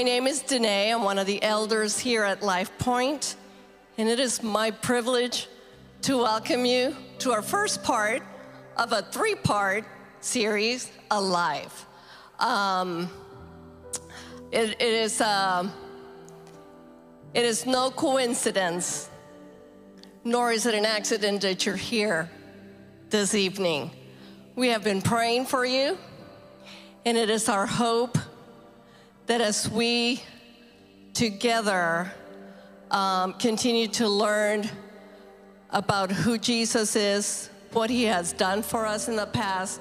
My name is Danae. I'm one of the elders here at LifePoint, and it is my privilege to welcome you to our first part of a three part series, Alive. Um, it, it, is, uh, it is no coincidence, nor is it an accident that you're here this evening. We have been praying for you, and it is our hope that as we together um, continue to learn about who Jesus is, what he has done for us in the past,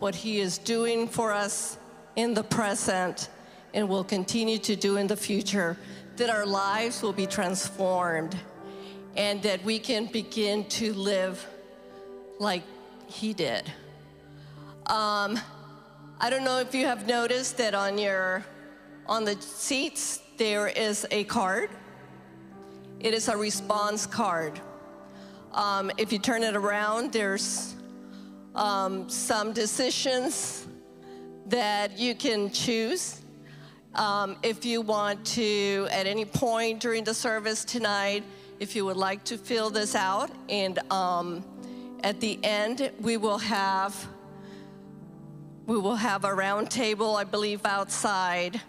what he is doing for us in the present, and will continue to do in the future, that our lives will be transformed and that we can begin to live like he did. Um, I don't know if you have noticed that on your on the seats there is a card. It is a response card. Um, if you turn it around, there's um, some decisions that you can choose. Um, if you want to, at any point during the service tonight, if you would like to fill this out, and um, at the end, we will have we will have a round table, I believe, outside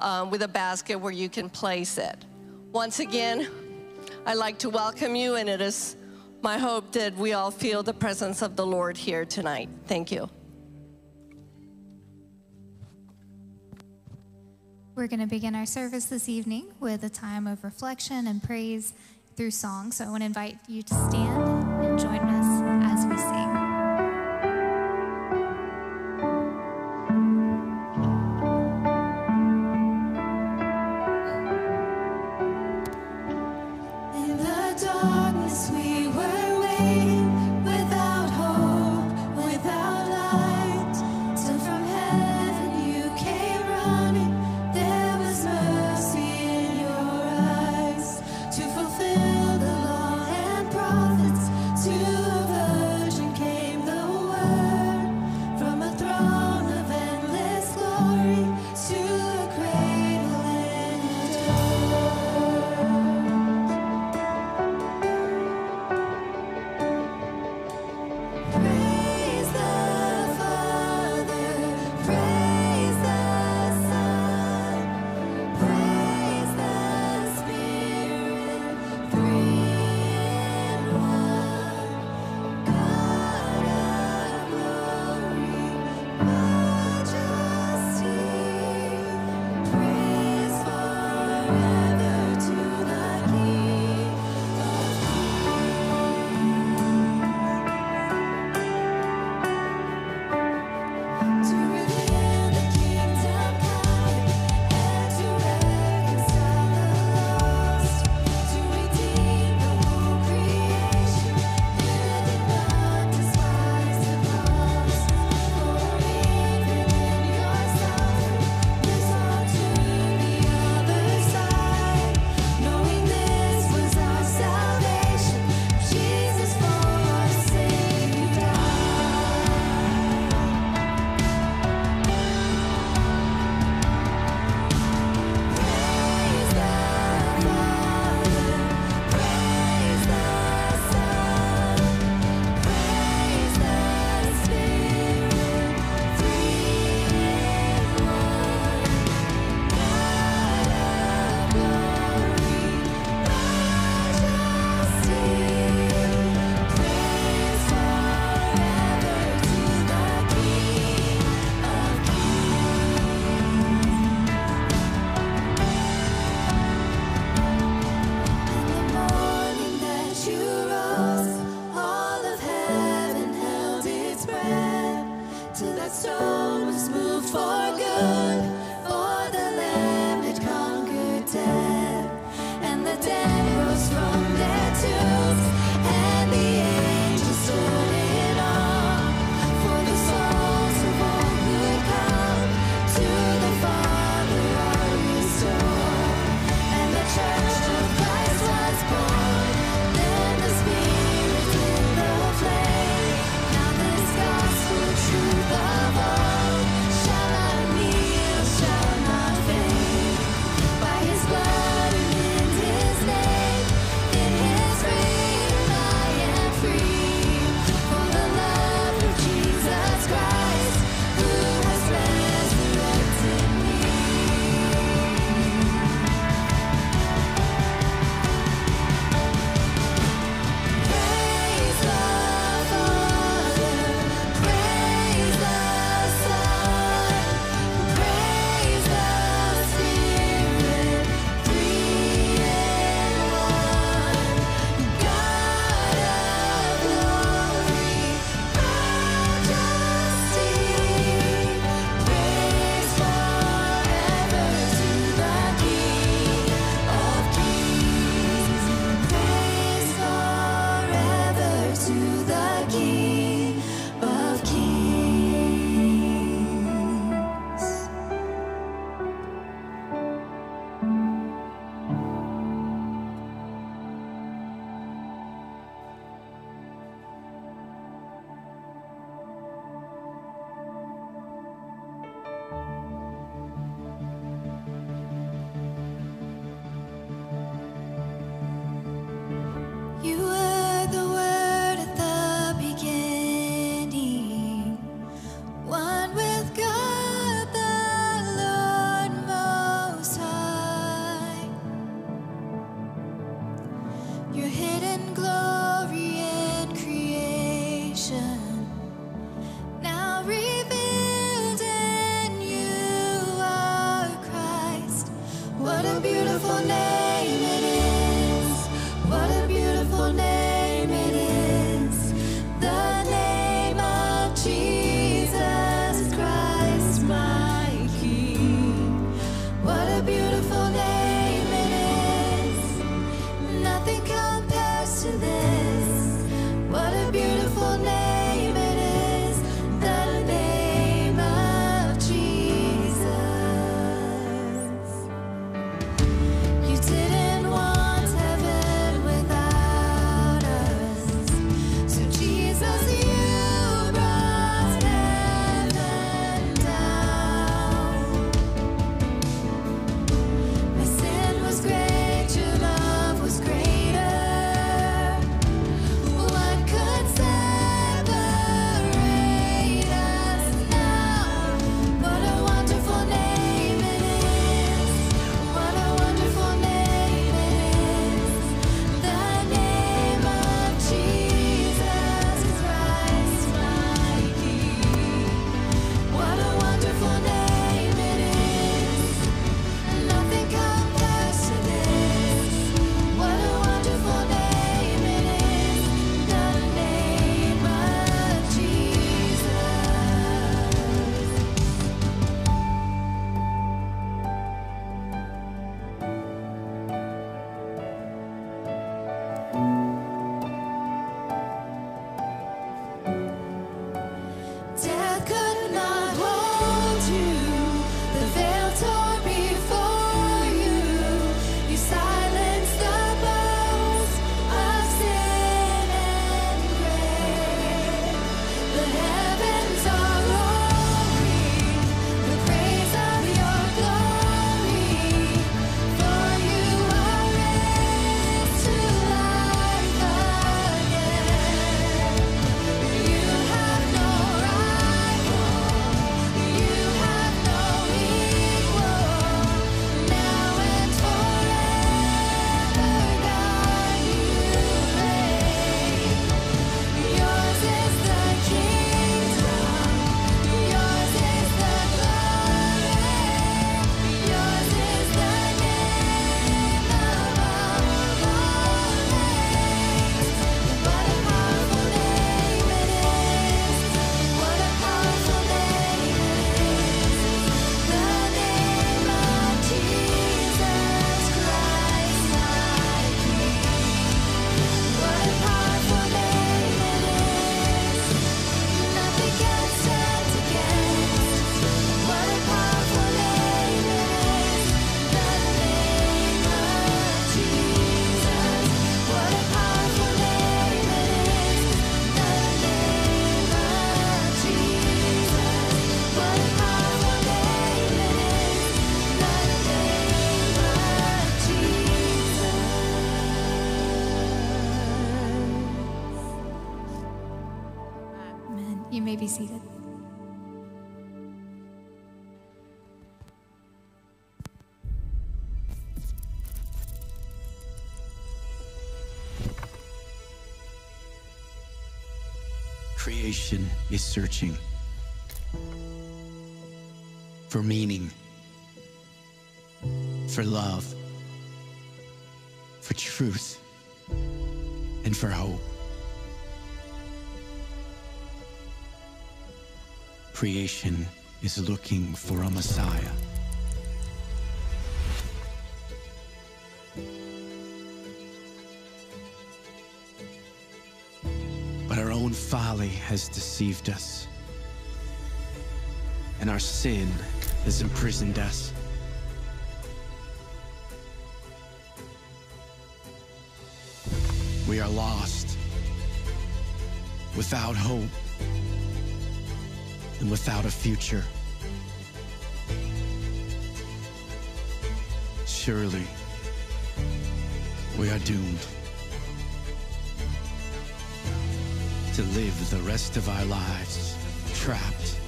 um, with a basket where you can place it. Once again, I'd like to welcome you, and it is my hope that we all feel the presence of the Lord here tonight. Thank you. We're going to begin our service this evening with a time of reflection and praise through song. So I want to invite you to stand and join us as we sing. Creation is searching for meaning, for love, for truth, and for hope. Creation is looking for a Messiah. Folly has deceived us, and our sin has imprisoned us. We are lost, without hope, and without a future. Surely, we are doomed to live the rest of our lives trapped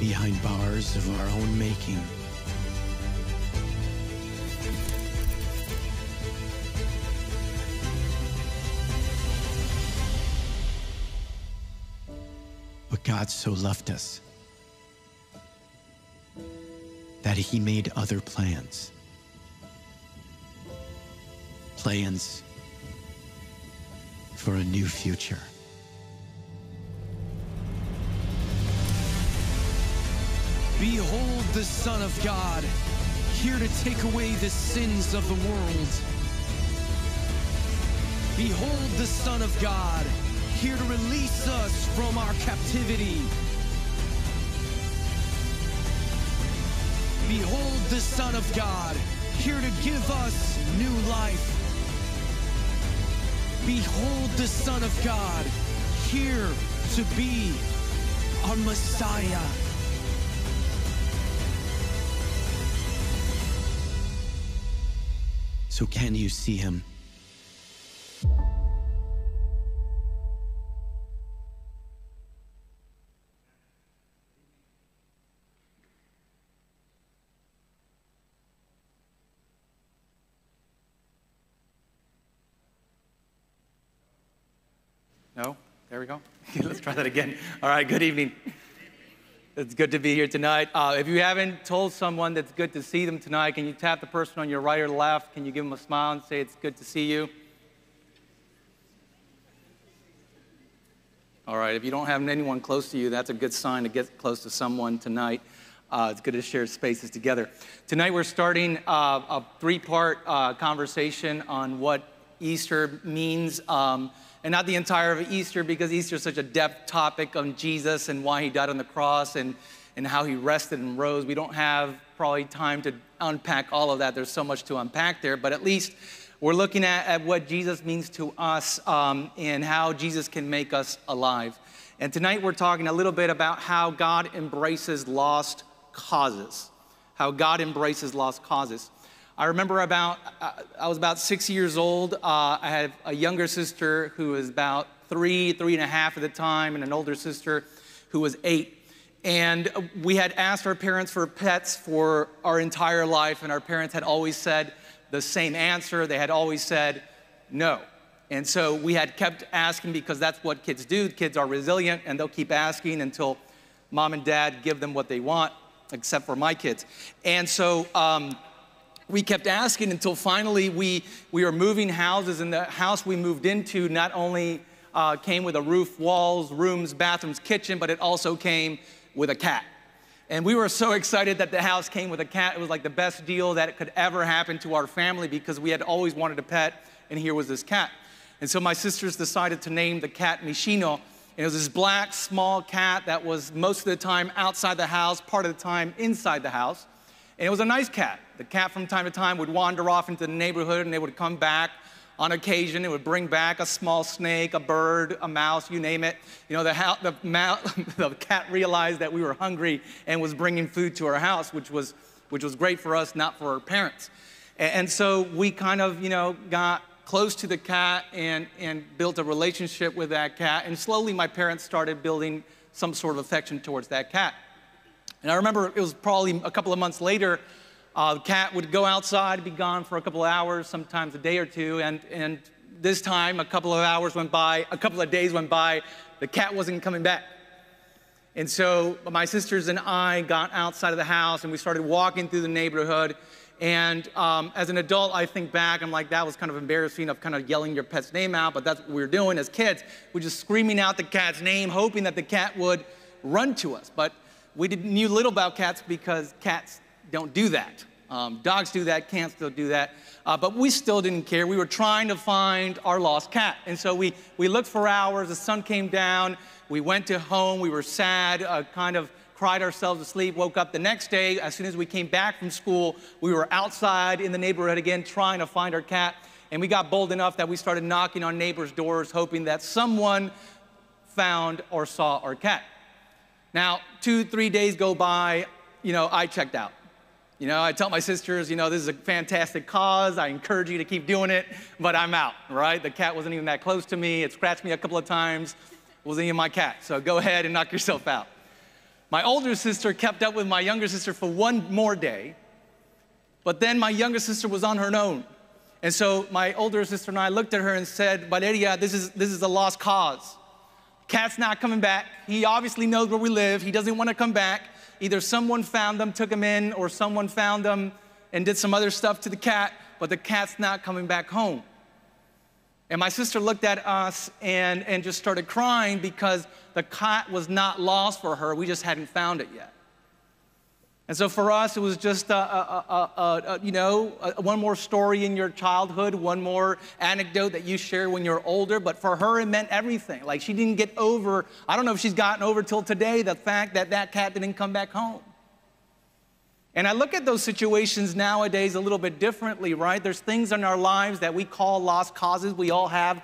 behind bars of our own making. But God so loved us that he made other plans. Plans for a new future. Behold the Son of God, here to take away the sins of the world. Behold the Son of God, here to release us from our captivity. Behold the Son of God, here to give us new life. Behold the Son of God, here to be our Messiah. So can you see him? No? There we go. Let's try that again. All right, good evening. It's good to be here tonight. Uh, if you haven't told someone that's good to see them tonight, can you tap the person on your right or left? Can you give them a smile and say it's good to see you? All right, if you don't have anyone close to you, that's a good sign to get close to someone tonight. Uh, it's good to share spaces together. Tonight we're starting uh, a three part uh, conversation on what Easter means. Um, and not the entire of Easter because Easter is such a depth topic on Jesus and why he died on the cross and, and how he rested and rose. We don't have probably time to unpack all of that. There's so much to unpack there, but at least we're looking at, at what Jesus means to us um, and how Jesus can make us alive. And tonight we're talking a little bit about how God embraces lost causes. How God embraces lost causes. I remember about, I was about six years old. Uh, I had a younger sister who was about three, three and a half at the time, and an older sister who was eight. And we had asked our parents for pets for our entire life, and our parents had always said the same answer. They had always said no. And so we had kept asking because that's what kids do. Kids are resilient, and they'll keep asking until mom and dad give them what they want, except for my kids. And so, um, we kept asking until finally we, we were moving houses, and the house we moved into not only uh, came with a roof, walls, rooms, bathrooms, kitchen, but it also came with a cat. And we were so excited that the house came with a cat. It was like the best deal that could ever happen to our family because we had always wanted a pet, and here was this cat. And so my sisters decided to name the cat Mishino. And it was this black, small cat that was most of the time outside the house, part of the time inside the house. And it was a nice cat. The cat from time to time would wander off into the neighborhood and they would come back on occasion. It would bring back a small snake, a bird, a mouse, you name it. You know, the, the, the cat realized that we were hungry and was bringing food to our house, which was, which was great for us, not for our parents. And, and so we kind of, you know, got close to the cat and, and built a relationship with that cat. And slowly, my parents started building some sort of affection towards that cat. And I remember it was probably a couple of months later, uh, the cat would go outside, be gone for a couple of hours, sometimes a day or two. And, and this time, a couple of hours went by, a couple of days went by, the cat wasn't coming back. And so my sisters and I got outside of the house and we started walking through the neighborhood. And um, as an adult, I think back, I'm like, that was kind of embarrassing of kind of yelling your pet's name out, but that's what we were doing as kids. We were just screaming out the cat's name, hoping that the cat would run to us. But we didn't knew little about cats because cats don't do that. Um, dogs do that, cats still do that. Uh, but we still didn't care. We were trying to find our lost cat. And so we, we looked for hours. The sun came down. We went to home. We were sad, uh, kind of cried ourselves to sleep, woke up the next day. As soon as we came back from school, we were outside in the neighborhood again trying to find our cat. And we got bold enough that we started knocking on neighbors' doors, hoping that someone found or saw our cat. Now, two, three days go by, you know, I checked out. You know, I tell my sisters, you know, this is a fantastic cause. I encourage you to keep doing it, but I'm out, right? The cat wasn't even that close to me. It scratched me a couple of times. It wasn't even my cat. So go ahead and knock yourself out. My older sister kept up with my younger sister for one more day, but then my younger sister was on her own. And so my older sister and I looked at her and said, Valeria, this is, this is a lost cause. Cat's not coming back. He obviously knows where we live. He doesn't want to come back. Either someone found them, took them in, or someone found them and did some other stuff to the cat, but the cat's not coming back home. And my sister looked at us and, and just started crying because the cat was not lost for her. We just hadn't found it yet. And so for us, it was just, a, a, a, you know, uh, one more story in your childhood, one more anecdote that you share when you're older. But for her, it meant everything. Like she didn't get over, I don't know if she's gotten over till today, the fact that that cat didn't come back home. And I look at those situations nowadays a little bit differently, right? There's things in our lives that we call lost causes. We all have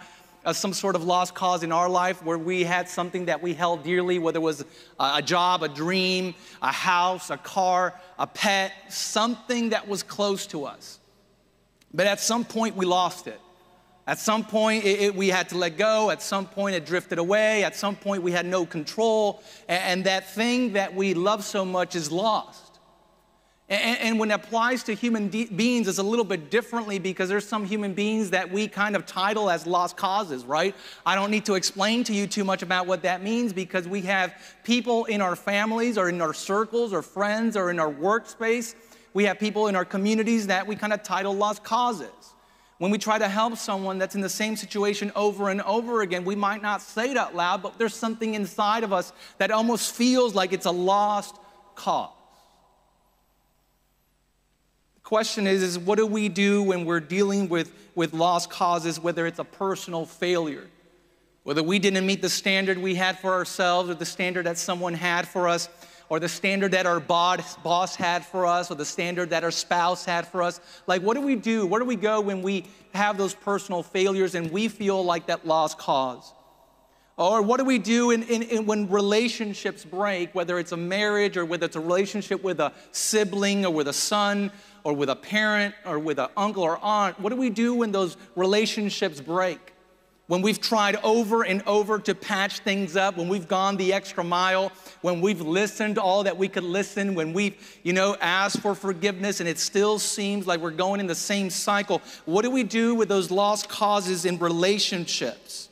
uh, some sort of lost cause in our life where we had something that we held dearly, whether it was a, a job, a dream, a house, a car, a pet, something that was close to us. But at some point, we lost it. At some point, it, it, we had to let go. At some point, it drifted away. At some point, we had no control. And, and that thing that we love so much is lost. And, and, when it applies to human de- beings, it's a little bit differently because there's some human beings that we kind of title as lost causes, right? I don't need to explain to you too much about what that means because we have people in our families or in our circles or friends or in our workspace. We have people in our communities that we kind of title lost causes. When we try to help someone that's in the same situation over and over again, we might not say it out loud, but there's something inside of us that almost feels like it's a lost cause question is, is what do we do when we're dealing with, with lost causes, whether it's a personal failure, whether we didn't meet the standard we had for ourselves or the standard that someone had for us, or the standard that our boss, had for us, or the standard that our spouse had for us. Like, what do we do? Where do we go when we have those personal failures and we feel like that lost cause? Or what do we do in, in, in, when relationships break, whether it's a marriage or whether it's a relationship with a sibling or with a son or with a parent or with an uncle or aunt? What do we do when those relationships break? When we've tried over and over to patch things up, when we've gone the extra mile, when we've listened all that we could listen, when we've, you know, asked for forgiveness and it still seems like we're going in the same cycle, what do we do with those lost causes in relationships?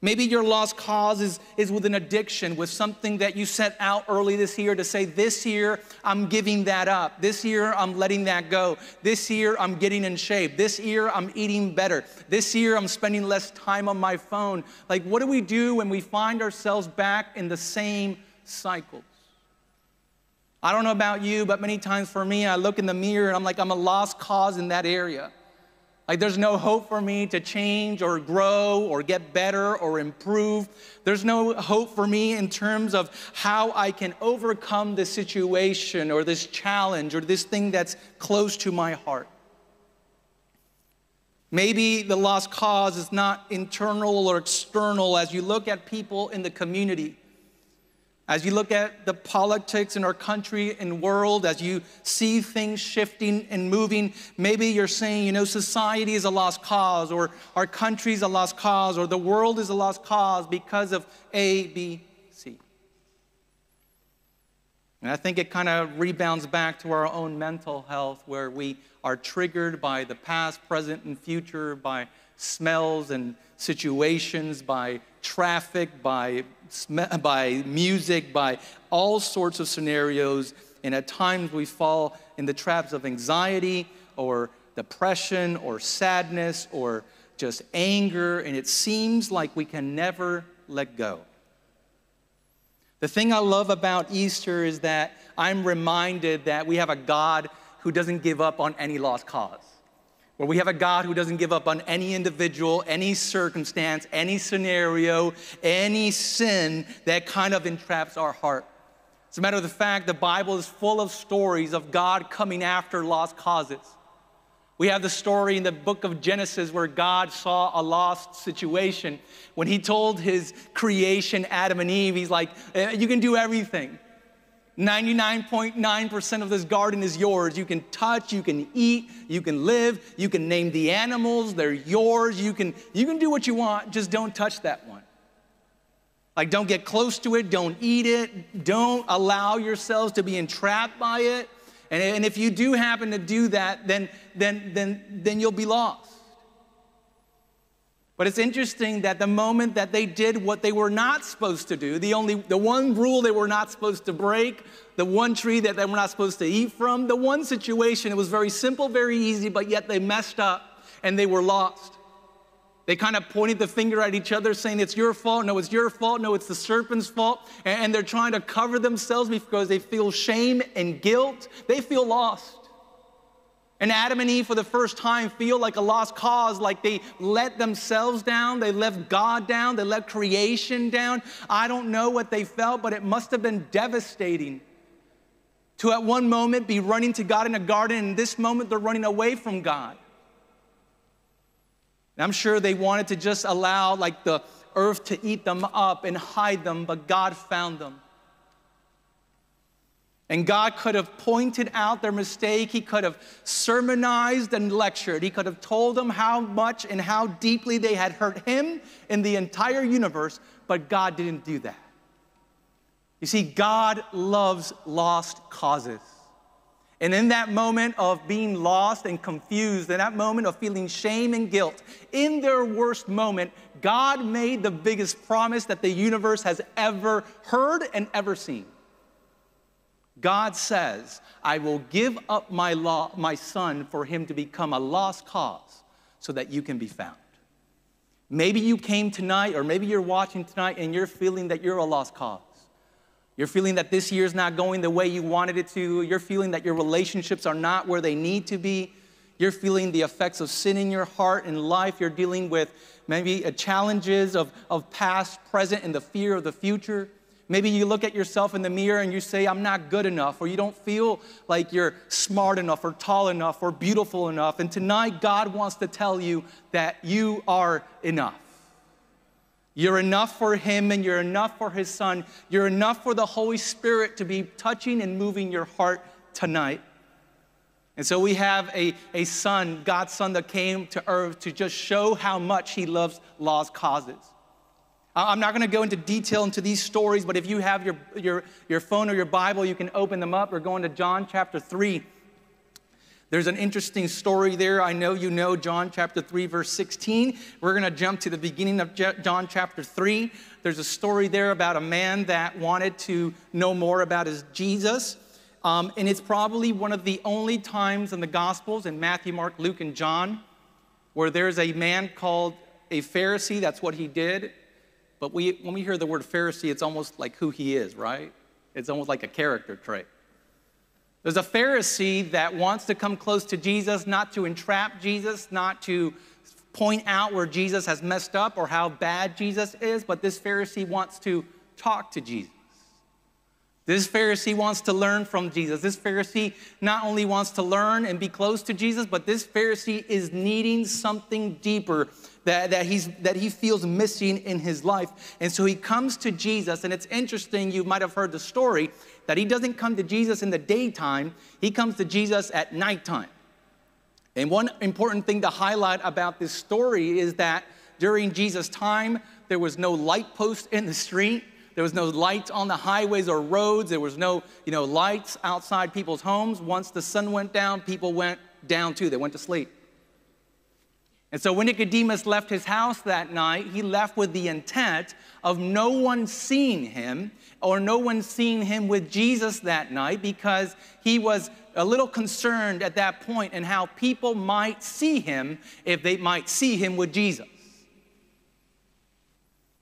Maybe your lost cause is, is with an addiction, with something that you set out early this year to say, This year I'm giving that up. This year I'm letting that go. This year I'm getting in shape. This year I'm eating better. This year I'm spending less time on my phone. Like, what do we do when we find ourselves back in the same cycles? I don't know about you, but many times for me, I look in the mirror and I'm like, I'm a lost cause in that area. Like, there's no hope for me to change or grow or get better or improve. There's no hope for me in terms of how I can overcome this situation or this challenge or this thing that's close to my heart. Maybe the lost cause is not internal or external as you look at people in the community As you look at the politics in our country and world, as you see things shifting and moving, maybe you're saying, you know, society is a lost cause, or our country is a lost cause, or the world is a lost cause because of A, B, C. And I think it kind of rebounds back to our own mental health, where we are triggered by the past, present, and future, by smells and situations, by traffic, by, by music, by all sorts of scenarios. And at times we fall in the traps of anxiety or depression or sadness or just anger, and it seems like we can never let go. The thing I love about Easter is that I'm reminded that we have a God who doesn't give up on any lost cause where we have a God who doesn't give up on any individual, any circumstance, any scenario, any sin that kind of entraps our heart. As a matter of the fact, the Bible is full of stories of God coming after lost causes. We have the story in the book of Genesis where God saw a lost situation. When he told his creation, Adam and Eve, he's like, eh, You can do everything. 99.9% of this garden is yours. You can touch, you can eat, you can live, you can name the animals, they're yours. You can, you can do what you want, just don't touch that one. Like, don't get close to it, don't eat it, don't allow yourselves to be entrapped by it. And, and if you do happen to do that, then, then, then, then you'll be lost. But it's interesting that the moment that they did what they were not supposed to do, the only the one rule they were not supposed to break, the one tree that they were not supposed to eat from, the one situation, it was very simple, very easy, but yet they messed up and they were lost. They kind of pointed the finger at each other, saying, It's your fault. No, it's your fault. No, it's the serpent's fault. And they're trying to cover themselves because they feel shame and guilt. They feel lost. And Adam and Eve, for the first time, feel like a lost cause, like they let themselves down, they let God down, they let creation down. I don't know what they felt, but it must have been devastating to at one moment be running to God in a garden, and this moment they're running away from God. And I'm sure they wanted to just allow like the earth to eat them up and hide them, but God found them. And God could have pointed out their mistake. He could have sermonized and lectured. He could have told them how much and how deeply they had hurt him in the entire universe, but God didn't do that. You see, God loves lost causes. And in that moment of being lost and confused, in that moment of feeling shame and guilt, in their worst moment, God made the biggest promise that the universe has ever heard and ever seen. God says, I will give up my, law, my son for him to become a lost cause so that you can be found. Maybe you came tonight, or maybe you're watching tonight and you're feeling that you're a lost cause. You're feeling that this year's not going the way you wanted it to. You're feeling that your relationships are not where they need to be. You're feeling the effects of sin in your heart and life. You're dealing with maybe uh, challenges of, of past, present, and the fear of the future. Maybe you look at yourself in the mirror and you say, I'm not good enough, or you don't feel like you're smart enough, or tall enough, or beautiful enough. And tonight, God wants to tell you that you are enough. You're enough for Him and you're enough for His Son. You're enough for the Holy Spirit to be touching and moving your heart tonight. And so we have a, a son, God's son, that came to earth to just show how much He loves lost causes. I'm not going to go into detail into these stories, but if you have your, your, your phone or your Bible, you can open them up. We're going to John chapter 3. There's an interesting story there. I know you know John chapter 3, verse 16. We're going to jump to the beginning of John chapter 3. There's a story there about a man that wanted to know more about his Jesus. Um, and it's probably one of the only times in the Gospels, in Matthew, Mark, Luke, and John, where there's a man called a Pharisee. That's what he did. But we, when we hear the word Pharisee, it's almost like who he is, right? It's almost like a character trait. There's a Pharisee that wants to come close to Jesus, not to entrap Jesus, not to point out where Jesus has messed up or how bad Jesus is, but this Pharisee wants to talk to Jesus. This Pharisee wants to learn from Jesus. This Pharisee not only wants to learn and be close to Jesus, but this Pharisee is needing something deeper that, that, he's, that he feels missing in his life. And so he comes to Jesus, and it's interesting, you might have heard the story, that he doesn't come to Jesus in the daytime, he comes to Jesus at nighttime. And one important thing to highlight about this story is that during Jesus' time, there was no light post in the street. There was no lights on the highways or roads. There was no, you know, lights outside people's homes. Once the sun went down, people went down too. They went to sleep. And so when Nicodemus left his house that night, he left with the intent of no one seeing him or no one seeing him with Jesus that night because he was a little concerned at that point in how people might see him if they might see him with Jesus.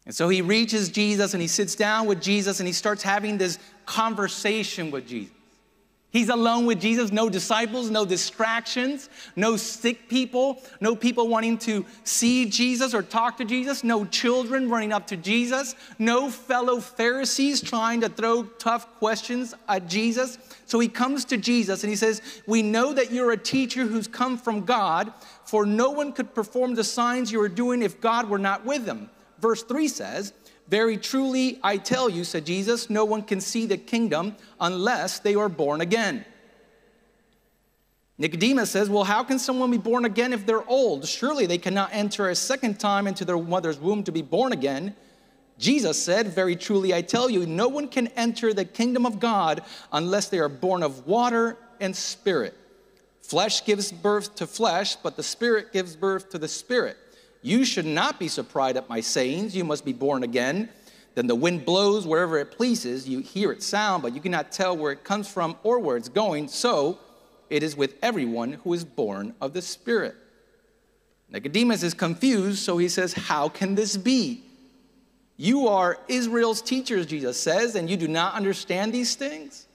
And so he reaches Jesus and he sits down with Jesus and he starts having this conversation with Jesus. He's alone with Jesus, no disciples, no distractions, no sick people, no people wanting to see Jesus or talk to Jesus, no children running up to Jesus, no fellow Pharisees trying to throw tough questions at Jesus. So he comes to Jesus and he says, We know that you're a teacher who's come from God, for no one could perform the signs you are doing if God were not with them verse 3 says, Very truly I tell you, said Jesus, no one can see the kingdom unless they are born again. Nicodemus says, Well, how can someone be born again if they're old? Surely they cannot enter a second time into their mother's womb to be born again. Jesus said, Very truly I tell you, no one can enter the kingdom of God unless they are born of water and spirit. Flesh gives birth to flesh, but the spirit gives birth to the spirit. You should not be surprised at my sayings. You must be born again. Then the wind blows wherever it pleases. You hear its sound, but you cannot tell where it comes from or where it's going. So it is with everyone who is born of the Spirit. Nicodemus is confused, so he says, How can this be? You are Israel's teachers, Jesus says, and you do not understand these things?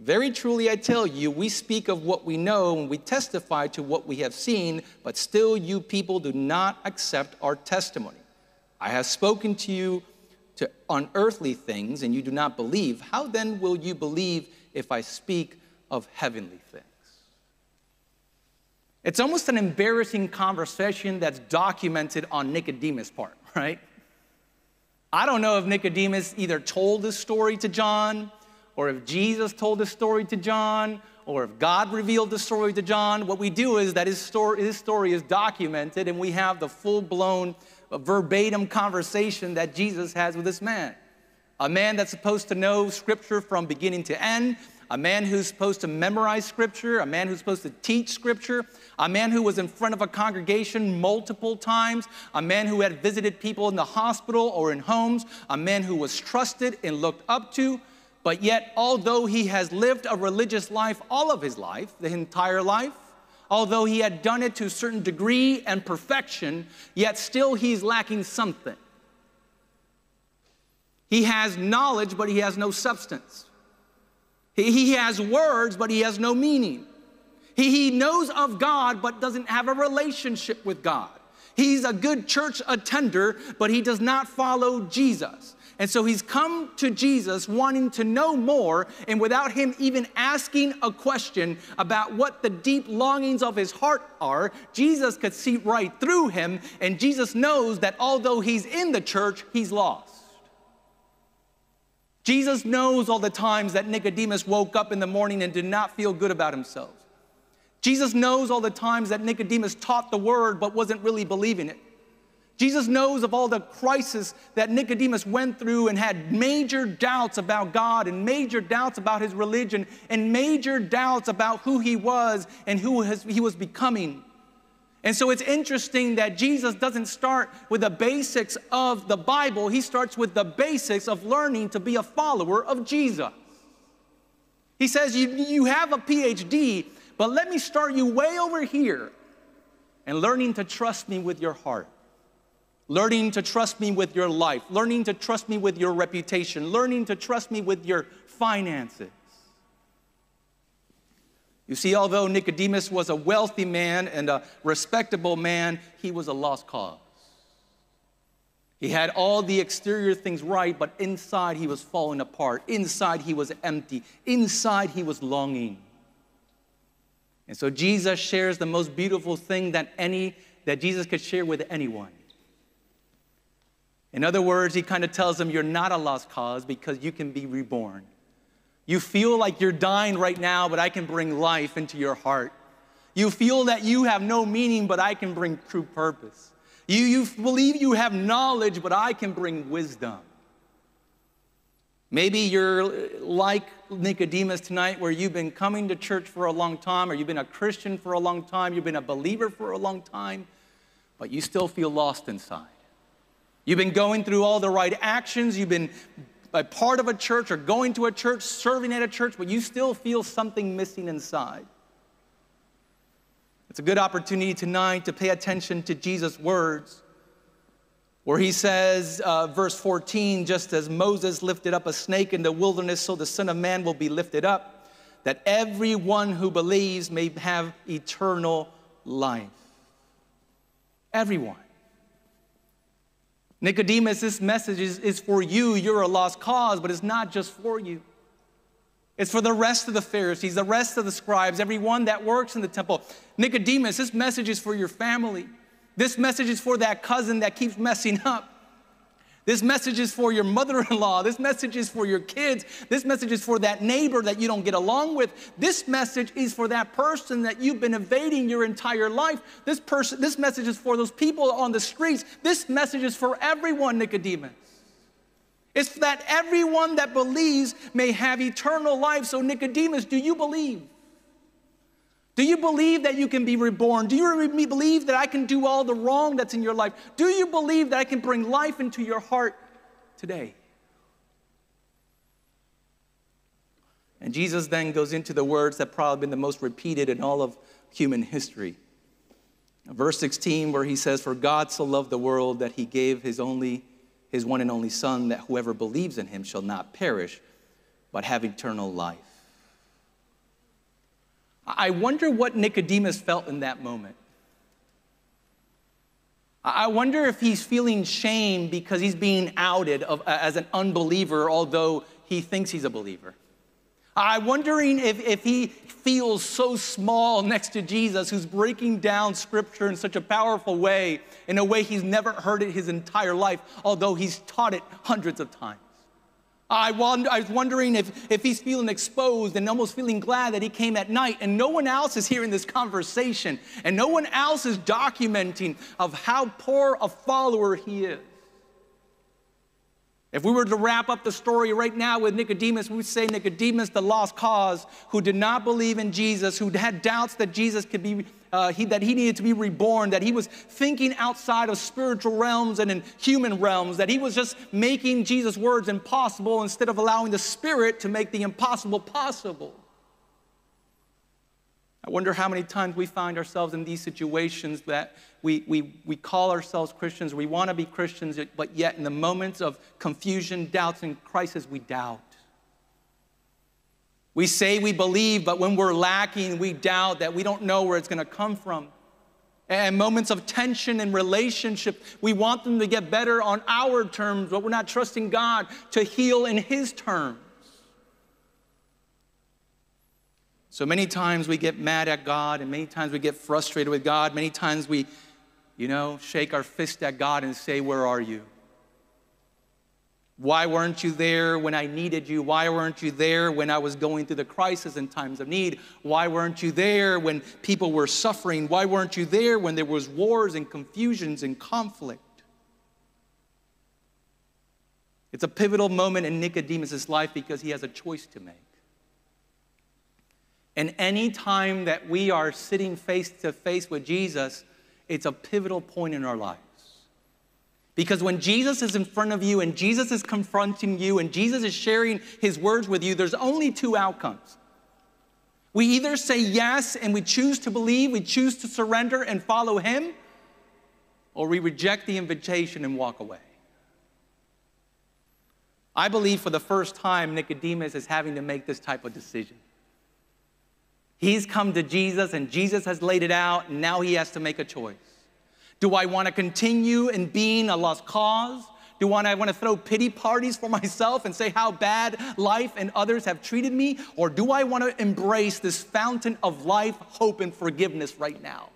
Very truly, I tell you, we speak of what we know and we testify to what we have seen, but still you people do not accept our testimony. I have spoken to you to unearthly things and you do not believe. How then will you believe if I speak of heavenly things? It's almost an embarrassing conversation that's documented on Nicodemus' part, right? I don't know if Nicodemus either told this story to John or if Jesus told the story to John, or if God revealed the story to John, what we do is that his story, his story is documented and we have the full blown uh, verbatim conversation that Jesus has with this man. A man that's supposed to know scripture from beginning to end, a man who's supposed to memorize scripture, a man who's supposed to teach scripture, a man who was in front of a congregation multiple times, a man who had visited people in the hospital or in homes, a man who was trusted and looked up to, but yet, although he has lived a religious life all of his life, the entire life, although he had done it to a certain degree and perfection, yet still he's lacking something. He has knowledge, but he has no substance. He, has words, but he has no meaning. He knows of God, but doesn't have a relationship with God. He's a good church attender, but he does not follow Jesus. And so he's come to Jesus wanting to know more, and without him even asking a question about what the deep longings of his heart are, Jesus could see right through him, and Jesus knows that although he's in the church, he's lost. Jesus knows all the times that Nicodemus woke up in the morning and did not feel good about himself. Jesus knows all the times that Nicodemus taught the word but wasn't really believing it. Jesus knows of all the crisis that Nicodemus went through and had major doubts about God and major doubts about his religion and major doubts about who he was and who he was becoming. And so it's interesting that Jesus doesn't start with the basics of the Bible, he starts with the basics of learning to be a follower of Jesus. He says, You, you have a PhD, but let me start you way over here and learning to trust me with your heart learning to trust me with your life, learning to trust me with your reputation, learning to trust me with your finances. You see, although Nicodemus was a wealthy man and a respectable man, he was a lost cause. He had all the exterior things right, but inside he was falling apart. Inside he was empty. Inside he was longing. And so Jesus shares the most beautiful thing that any that Jesus could share with anyone. In other words, he kind of tells them you're not a lost cause because you can be reborn. You feel like you're dying right now, but I can bring life into your heart. You feel that you have no meaning, but I can bring true purpose. You, you believe you have knowledge, but I can bring wisdom. Maybe you're uh, like Nicodemus tonight, where you've been coming to church for a long time, or you've been a Christian for a long time, you've been a believer for a long time, but you still feel lost inside. You've been going through all the right actions, you've been a part of a church or going to a church, serving at a church, but you still feel something missing inside. It's a good opportunity tonight to pay attention to Jesus' words, where he says, uh, verse 14, just as Moses lifted up a snake in the wilderness, so the Son of Man will be lifted up, that everyone who believes may have eternal life. Everyone. Nicodemus, this message is, is for you. You're a lost cause, but it's not just for you. It's for the rest of the Pharisees, the rest of the scribes, everyone that works in the temple. Nicodemus, this message is for your family. This message is for that cousin that keeps messing up. This message is for your mother in law. This message is for your kids. This message is for that neighbor that you don't get along with. This message is for that person that you've been evading your entire life. This, person, this message is for those people on the streets. This message is for everyone, Nicodemus. It's that everyone that believes may have eternal life. So, Nicodemus, do you believe? Do you believe that you can be reborn? Do you believe that I can do all the wrong that's in your life? Do you believe that I can bring life into your heart today? And Jesus then goes into the words that probably been the most repeated in all of human history. Verse 16, where he says, For God so loved the world that he gave his only, his one and only Son, that whoever believes in him shall not perish, but have eternal life. I wonder what Nicodemus felt in that moment. I wonder if he's feeling shame because he's being outed of, as an unbeliever, although he thinks he's a believer. I'm wondering if, if he feels so small next to Jesus, who's breaking down scripture in such a powerful way, in a way he's never heard it his entire life, although he's taught it hundreds of times. I, wonder, I was wondering if, if he's feeling exposed and almost feeling glad that he came at night and no one else is hearing this conversation and no one else is documenting of how poor a follower he is. If we were to wrap up the story right now with Nicodemus, we would say Nicodemus, the lost cause, who did not believe in Jesus, who had doubts that Jesus could be, uh, he, that he needed to be reborn, that he was thinking outside of spiritual realms and in human realms, that he was just making Jesus' words impossible instead of allowing the Spirit to make the impossible possible. I wonder how many times we find ourselves in these situations that we, we, we call ourselves Christians, we want to be Christians, but yet in the moments of confusion, doubts, and crisis, we doubt. We say we believe, but when we're lacking, we doubt that we don't know where it's going to come from. And moments of tension in relationship, we want them to get better on our terms, but we're not trusting God to heal in His terms. So many times we get mad at God, and many times we get frustrated with God. Many times we, you know, shake our fist at God and say, Where are you? Why weren't you there when I needed you? Why weren't you there when I was going through the crisis and times of need? Why weren't you there when people were suffering? Why weren't you there when there was wars and confusions and conflict? It's a pivotal moment in Nicodemus's life because he has a choice to make. And any time that we are sitting face to face with Jesus, it's a pivotal point in our lives. Because when Jesus is in front of you and Jesus is confronting you and Jesus is sharing his words with you, there's only two outcomes. We either say yes and we choose to believe, we choose to surrender and follow him, or we reject the invitation and walk away. I believe for the first time, Nicodemus is having to make this type of decision. He's come to Jesus and Jesus has laid it out, and now he has to make a choice. Do I want to continue in being a lost cause? Do I want to throw pity parties for myself and say how bad life and others have treated me? Or do I want to embrace this fountain of life, hope, and forgiveness right now?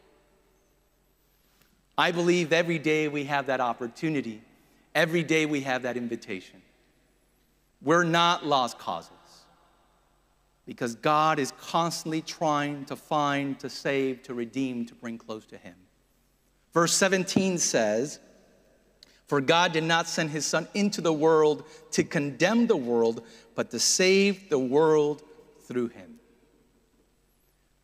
I believe every day we have that opportunity. Every day we have that invitation. We're not lost causes because God is constantly trying to find, to save, to redeem, to bring close to Him. Verse 17 says, For God did not send His Son into the world to condemn the world, but to save the world through Him.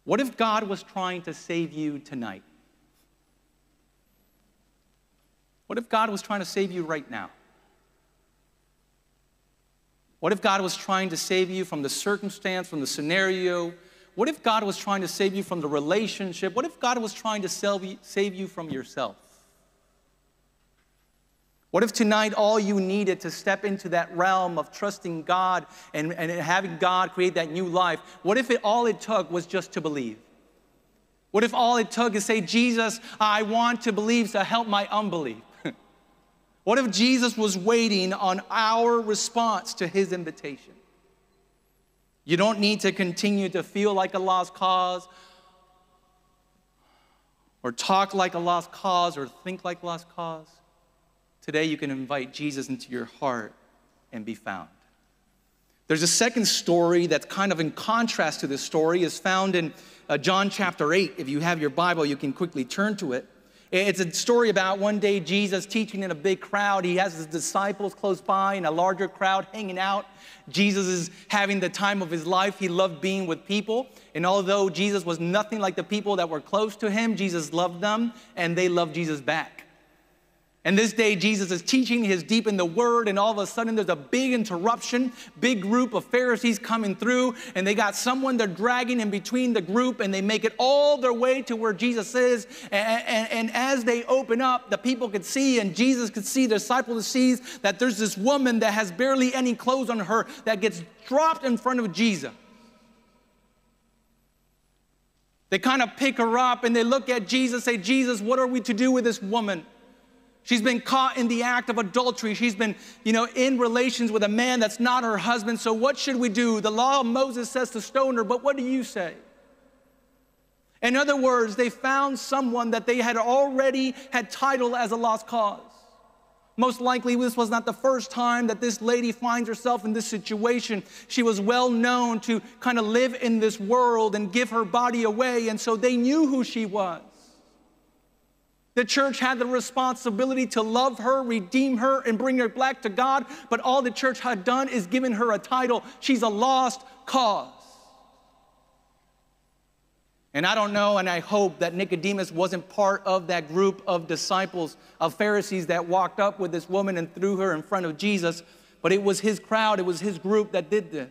What if God was trying to save you tonight? What if God was trying to save you right now? What if God was trying to save you from the circumstance, from the scenario? What if God was trying to save you from the relationship? What if God was trying to save you from yourself? What if tonight all you needed to step into that realm of trusting God and, and having God create that new life, what if it, all it took was just to believe? What if all it took is say, Jesus, I want to believe, so help my unbelief? What if Jesus was waiting on our response to his invitation? You don't need to continue to feel like a lost cause or talk like a lost cause or think like a lost cause. Today, you can invite Jesus into your heart and be found. There's a second story that's kind of in contrast to this story, is found in uh, John chapter 8. If you have your Bible, you can quickly turn to it. It's a story about one day Jesus teaching in a big crowd. He has his disciples close by and a larger crowd hanging out. Jesus is having the time of his life. He loved being with people. And although Jesus was nothing like the people that were close to him, Jesus loved them and they loved Jesus back. And this day, Jesus is teaching, he's deep in the word, and all of a sudden there's a big interruption, big group of Pharisees coming through, and they got someone they're dragging in between the group, and they make it all their way to where Jesus is. And, and, and as they open up, the people could see, and Jesus could see, the disciples sees that there's this woman that has barely any clothes on her that gets dropped in front of Jesus. They kind of pick her up and they look at Jesus, say, Jesus, what are we to do with this woman? She's been caught in the act of adultery. She's been, you know, in relations with a man that's not her husband. So what should we do? The law of Moses says to stone her, but what do you say? In other words, they found someone that they had already had title as a lost cause. Most likely, this was not the first time that this lady finds herself in this situation. She was well known to kind of live in this world and give her body away, and so they knew who she was. The church had the responsibility to love her, redeem her, and bring her back to God, but all the church had done is given her a title. She's a lost cause. And I don't know, and I hope that Nicodemus wasn't part of that group of disciples, of Pharisees that walked up with this woman and threw her in front of Jesus, but it was his crowd, it was his group that did this.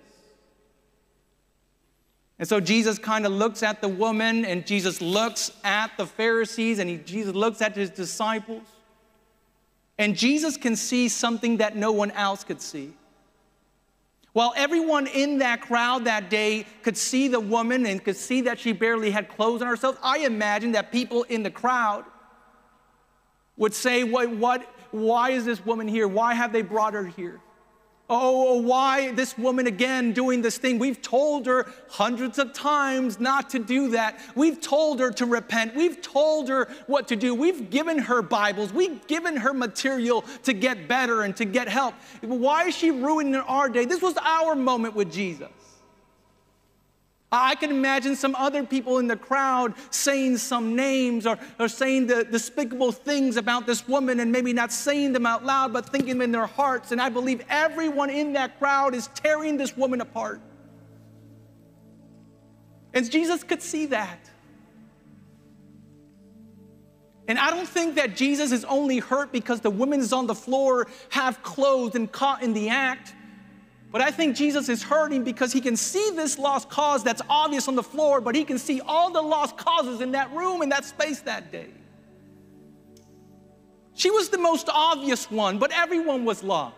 And so Jesus kind of looks at the woman, and Jesus looks at the Pharisees, and he, Jesus looks at his disciples. And Jesus can see something that no one else could see. While everyone in that crowd that day could see the woman and could see that she barely had clothes on herself, I imagine that people in the crowd would say, what, what, Why is this woman here? Why have they brought her here? Oh, oh, why this woman again doing this thing? We've told her hundreds of times not to do that. We've told her to repent. We've told her what to do. We've given her Bibles. We've given her material to get better and to get help. Why is she ruining our day? This was our moment with Jesus. I can imagine some other people in the crowd saying some names or, or saying the despicable things about this woman and maybe not saying them out loud, but thinking them in their hearts. And I believe everyone in that crowd is tearing this woman apart. And Jesus could see that. And I don't think that Jesus is only hurt because the woman is on the floor, half clothed and caught in the act. But I think Jesus is hurting because he can see this lost cause that's obvious on the floor, but he can see all the lost causes in that room, in that space that day. She was the most obvious one, but everyone was lost.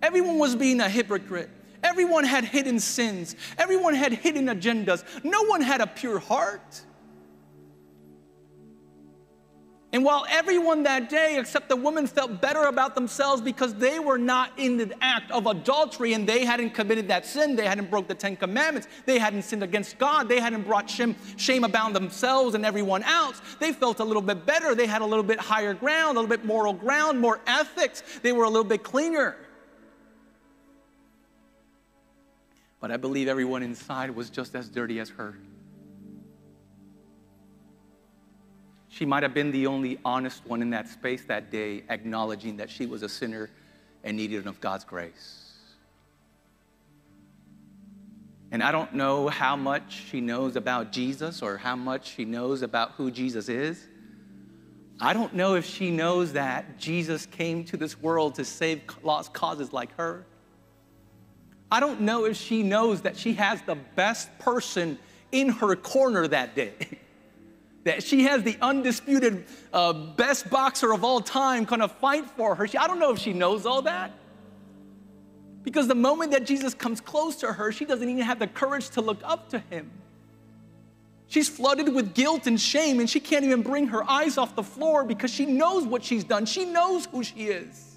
Everyone was being a hypocrite. Everyone had hidden sins. Everyone had hidden agendas. No one had a pure heart. And while everyone that day except the woman felt better about themselves because they were not in the act of adultery and they hadn't committed that sin, they hadn't broke the Ten Commandments, they hadn't sinned against God, they hadn't brought shame, shame about themselves and everyone else, they felt a little bit better. They had a little bit higher ground, a little bit moral ground, more ethics. They were a little bit cleaner. But I believe everyone inside was just as dirty as her. She might have been the only honest one in that space that day, acknowledging that she was a sinner and needed of God's grace. And I don't know how much she knows about Jesus or how much she knows about who Jesus is. I don't know if she knows that Jesus came to this world to save lost causes like her. I don't know if she knows that she has the best person in her corner that day. that she has the undisputed uh, best boxer of all time kind of fight for her. She, I don't know if she knows all that. Because the moment that Jesus comes close to her, she doesn't even have the courage to look up to him. She's flooded with guilt and shame, and she can't even bring her eyes off the floor because she knows what she's done. She knows who she is.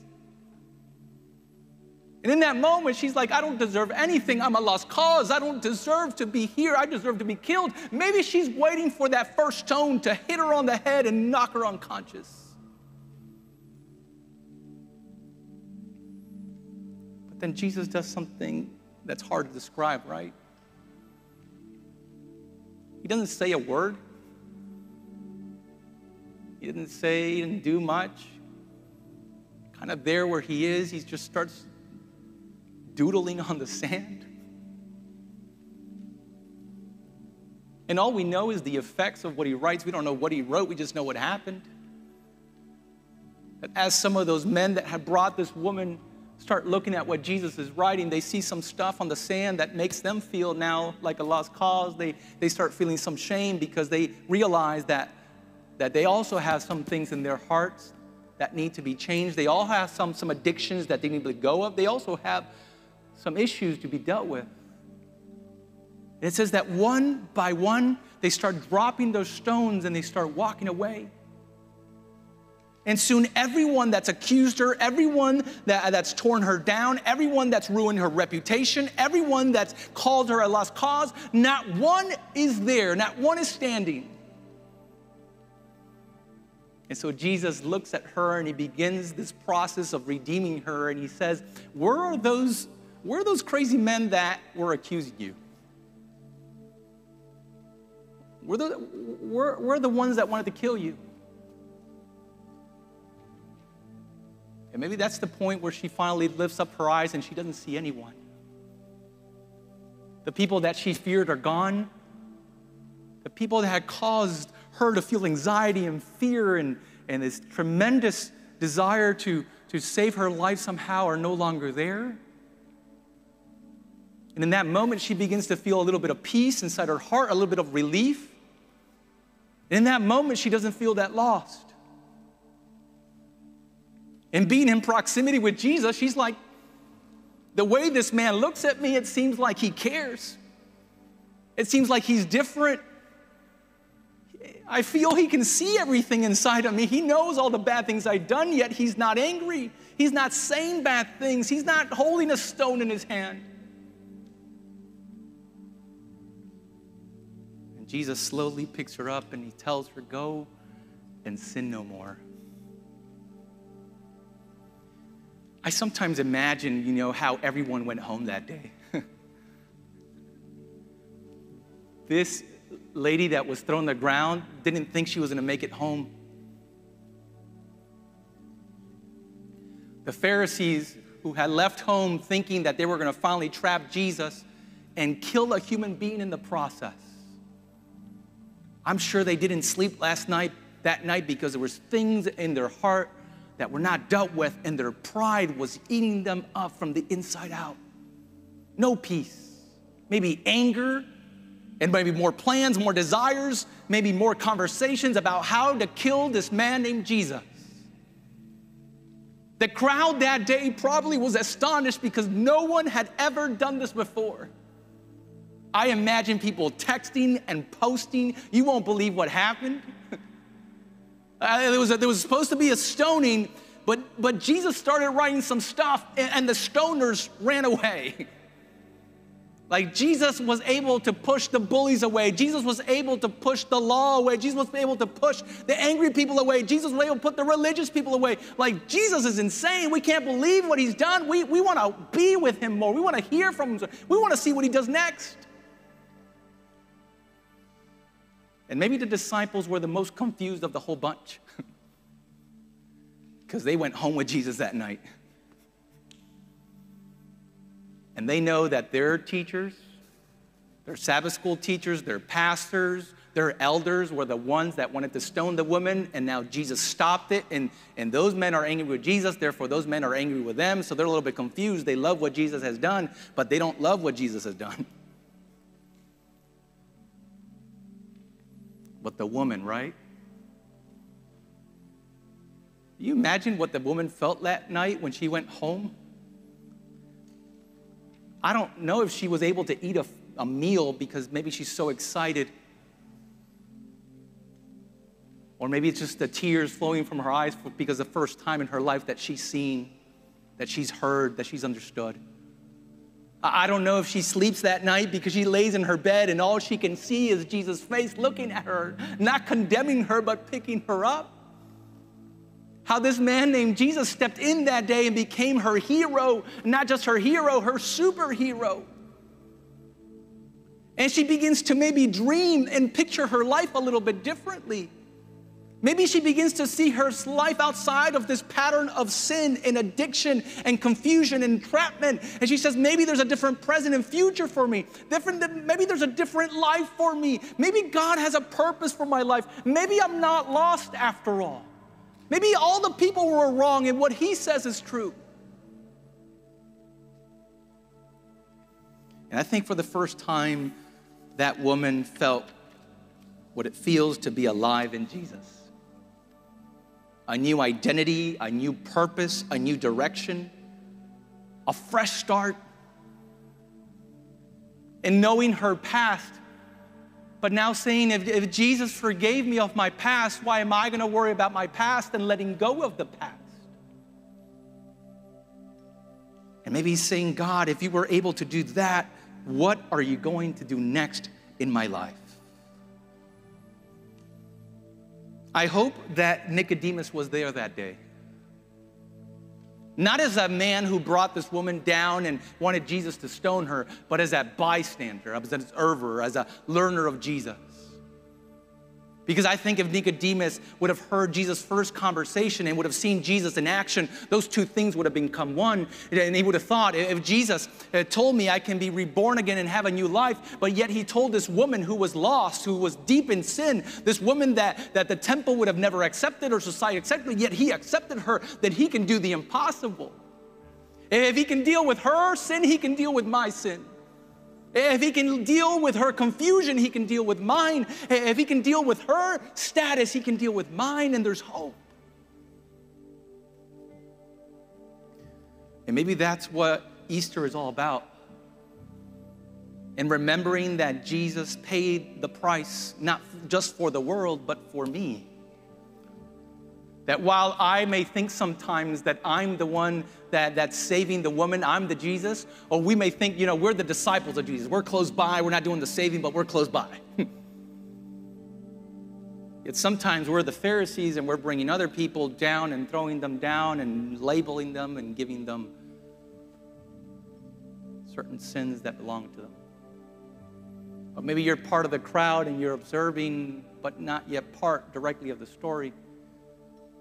And in that moment, she's like, I don't deserve anything. I'm a lost cause. I don't deserve to be here. I deserve to be killed. Maybe she's waiting for that first stone to hit her on the head and knock her unconscious. But then Jesus does something that's hard to describe, right? He doesn't say a word. He didn't say, he didn't do much. Kind of there where he is, he just starts doodling on the sand? And all we know is the effects of what he writes. We don't know what he wrote, we just know what happened. That as some of those men that had brought this woman start looking at what Jesus is writing, they see some stuff on the sand that makes them feel now like a lost cause. They, they start feeling some shame because they realize that, that they also have some things in their hearts that need to be changed. They all have some, some addictions that they need to let go of. They also have some issues to be dealt with. And it says that one by one, they start dropping those stones and they start walking away. And soon, everyone that's accused her, everyone that, that's torn her down, everyone that's ruined her reputation, everyone that's called her a lost cause, not one is there, not one is standing. And so Jesus looks at her and he begins this process of redeeming her and he says, Where are those where are those crazy men that were accusing you? We're the, we're, we're the ones that wanted to kill you. And maybe that's the point where she finally lifts up her eyes and she doesn't see anyone. The people that she feared are gone. The people that had caused her to feel anxiety and fear and, and this tremendous desire to, to save her life somehow are no longer there. And in that moment, she begins to feel a little bit of peace inside her heart, a little bit of relief. And in that moment, she doesn't feel that lost. And being in proximity with Jesus, she's like, the way this man looks at me, it seems like he cares. It seems like he's different. I feel he can see everything inside of me. He knows all the bad things I've done, yet he's not angry. He's not saying bad things. He's not holding a stone in his hand. Jesus slowly picks her up and he tells her, Go and sin no more. I sometimes imagine, you know, how everyone went home that day. this lady that was thrown on the ground didn't think she was going to make it home. The Pharisees who had left home thinking that they were going to finally trap Jesus and kill a human being in the process. I'm sure they didn't sleep last night, that night, because there was things in their heart that were not dealt with, and their pride was eating them up from the inside out. No peace. Maybe anger, and maybe more plans, more desires, maybe more conversations about how to kill this man named Jesus. The crowd that day probably was astonished because no one had ever done this before. I imagine people texting and posting. You won't believe what happened. Uh, there, was a, there was supposed to be a stoning, but, but Jesus started writing some stuff, and, and the stoners ran away. Like Jesus was able to push the bullies away. Jesus was able to push the law away. Jesus was able to push the angry people away. Jesus was able to put the religious people away. Like Jesus is insane. We can't believe what he's done. We, we want to be with him more. We want to hear from him. We want to see what he does next. And maybe the disciples were the most confused of the whole bunch because they went home with Jesus that night. And they know that their teachers, their Sabbath school teachers, their pastors, their elders were the ones that wanted to stone the woman, and now Jesus stopped it. And, and those men are angry with Jesus, therefore, those men are angry with them. So they're a little bit confused. They love what Jesus has done, but they don't love what Jesus has done. But the woman, right? you imagine what the woman felt that night when she went home? I don't know if she was able to eat a, a meal because maybe she's so excited. Or maybe it's just the tears flowing from her eyes because the first time in her life that she's seen, that she's heard, that she's understood. I don't know if she sleeps that night because she lays in her bed and all she can see is Jesus' face looking at her, not condemning her, but picking her up how this man named Jesus stepped in that day and became her hero, not just her hero, her superhero. And she begins to maybe dream and picture her life a little bit differently. Maybe she begins to see her life outside of this pattern of sin and addiction and confusion and entrapment. And she says, maybe there's a different present and future for me. Different, maybe there's a different life for me. Maybe God has a purpose for my life. Maybe I'm not lost after all. Maybe all the people were wrong and what he says is true. And I think for the first time, that woman felt what it feels to be alive in Jesus a new identity, a new purpose, a new direction, a fresh start. And knowing her past but now saying, if, if Jesus forgave me of my past, why am I going to worry about my past and letting go of the past? And maybe he's saying, God, if you were able to do that, what are you going to do next in my life? I hope that Nicodemus was there that day. Not as a man who brought this woman down and wanted Jesus to stone her, but as a bystander, as an observer, as a learner of Jesus. Because I think if Nicodemus would have heard Jesus' first conversation and would have seen Jesus in action, those two things would have become one. And he would have thought, if Jesus uh, told me I can be reborn again and have a new life, but yet he told this woman who was lost, who was deep in sin, this woman that, that the temple would have never accepted or society accepted, yet he accepted her, that he can do the impossible. If he can deal with her sin, he can deal with my sin. Eh, if he can deal with her confusion, he can deal with mine. Eh, if he can deal with her status, he can deal with mine, and there's hope. And maybe that's what Easter is all about. And remembering that Jesus paid the price, not just for the world, but for me. That while I may think sometimes that I'm the one that, that's saving the woman, I'm the Jesus, or we may think, you know, we're the disciples of Jesus. We're close by, we're not doing the saving, but we're close by. Yet sometimes we're the Pharisees and we're bringing other people down and throwing them down and labeling them and giving them certain sins that belong to them. But maybe you're part of the crowd and you're observing, but not yet part directly of the story.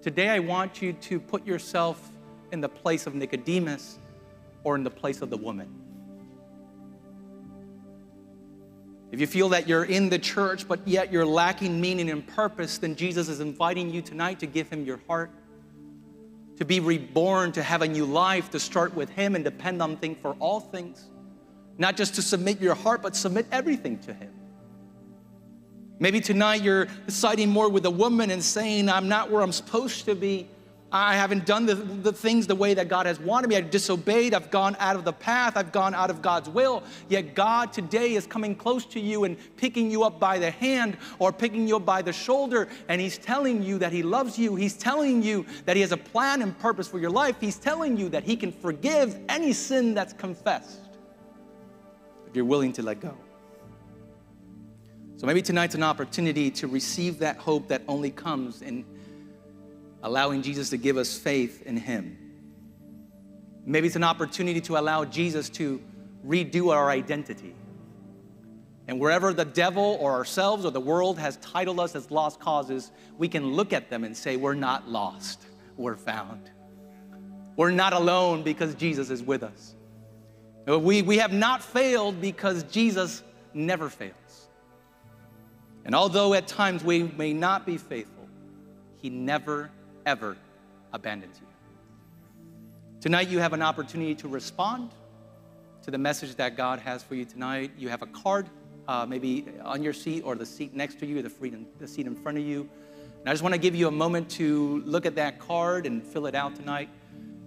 Today, I want you to put yourself in the place of Nicodemus or in the place of the woman. If you feel that you're in the church, but yet you're lacking meaning and purpose, then Jesus is inviting you tonight to give him your heart, to be reborn, to have a new life, to start with him and depend on him for all things. Not just to submit your heart, but submit everything to him. Maybe tonight you're siding more with a woman and saying, I'm not where I'm supposed to be. I haven't done the, the things the way that God has wanted me. I've disobeyed. I've gone out of the path. I've gone out of God's will. Yet God today is coming close to you and picking you up by the hand or picking you up by the shoulder. And He's telling you that He loves you. He's telling you that He has a plan and purpose for your life. He's telling you that He can forgive any sin that's confessed if you're willing to let go. So maybe tonight's an opportunity to receive that hope that only comes in allowing Jesus to give us faith in Him. Maybe it's an opportunity to allow Jesus to redo our identity. And wherever the devil or ourselves or the world has titled us as lost causes, we can look at them and say, We're not lost, we're found. We're not alone because Jesus is with us. We, we have not failed because Jesus never fails. And although at times we may not be faithful, He never ever abandons you. Tonight, you have an opportunity to respond to the message that God has for you tonight. You have a card, uh, maybe on your seat or the seat next to you, the, free, the seat in front of you. And I just want to give you a moment to look at that card and fill it out tonight.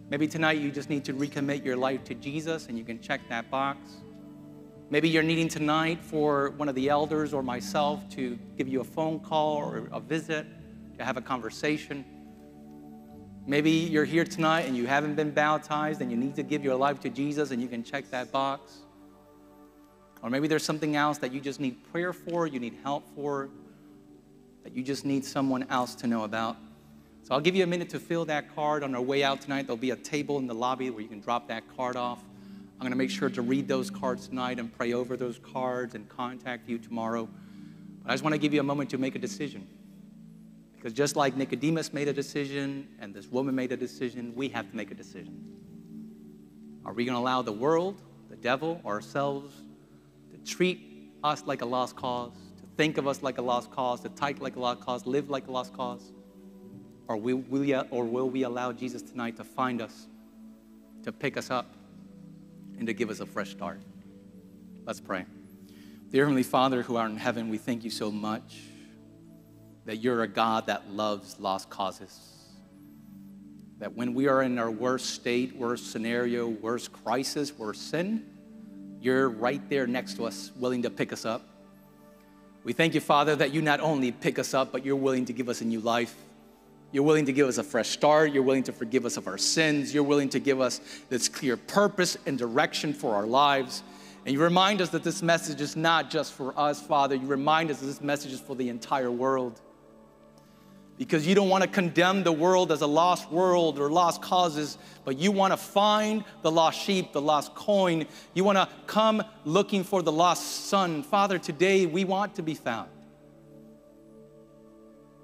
Maybe tonight you just need to recommit your life to Jesus and you can check that box. Maybe you're needing tonight for one of the elders or myself to give you a phone call or a visit, to have a conversation. Maybe you're here tonight and you haven't been baptized and you need to give your life to Jesus and you can check that box. Or maybe there's something else that you just need prayer for, you need help for, that you just need someone else to know about. So I'll give you a minute to fill that card. On our way out tonight, there'll be a table in the lobby where you can drop that card off. I'm going to make sure to read those cards tonight and pray over those cards and contact you tomorrow. But I just want to give you a moment to make a decision. Because just like Nicodemus made a decision and this woman made a decision, we have to make a decision. Are we going to allow the world, the devil, ourselves to treat us like a lost cause, to think of us like a lost cause, to type like a lost cause, live like a lost cause? Or will we, or will we allow Jesus tonight to find us, to pick us up, and to give us a fresh start? Let's pray. Dear Heavenly Father who art in heaven, we thank you so much that you're a God that loves lost causes. That when we are in our worst state, worst scenario, worst crisis, worst sin, you're right there next to us, willing to pick us up. We thank you, Father, that you not only pick us up, but you're willing to give us a new life. You're willing to give us a fresh start. You're willing to forgive us of our sins. You're willing to give us this clear purpose and direction for our lives. And you remind us that this message is not just for us, Father. You remind us that this message is for the entire world because you don't want to condemn the world as a lost world or lost causes, but you want to find the lost sheep, the lost coin. You want to come looking for the lost son. Father, today we want to be found.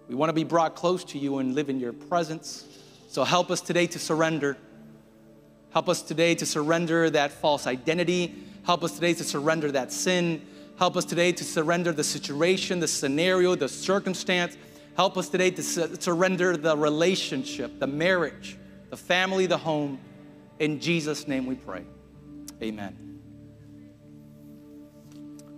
We want to be brought close to you and live in your presence. So help us today to surrender. Help us today to surrender that false identity. Help us today to surrender that sin. Help us today to surrender the situation, the scenario, the circumstance Help us today to surrender the relationship, the marriage, the family, the home. In Jesus' name we pray. Amen.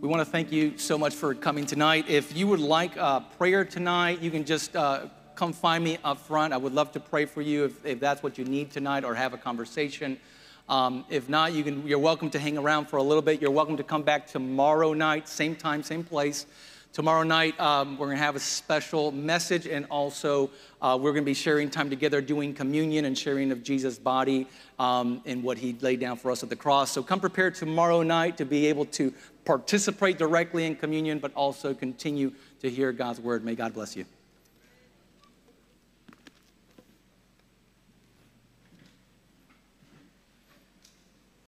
We want to thank you so much for coming tonight. If you would like a prayer tonight, you can just uh, come find me up front. I would love to pray for you if, if that's what you need tonight or have a conversation. Um, if not, you can, you're welcome to hang around for a little bit. You're welcome to come back tomorrow night, same time, same place. Tomorrow night, um, we're going to have a special message, and also uh, we're going to be sharing time together doing communion and sharing of Jesus' body um, and what he laid down for us at the cross. So come prepared tomorrow night to be able to participate directly in communion, but also continue to hear God's word. May God bless you.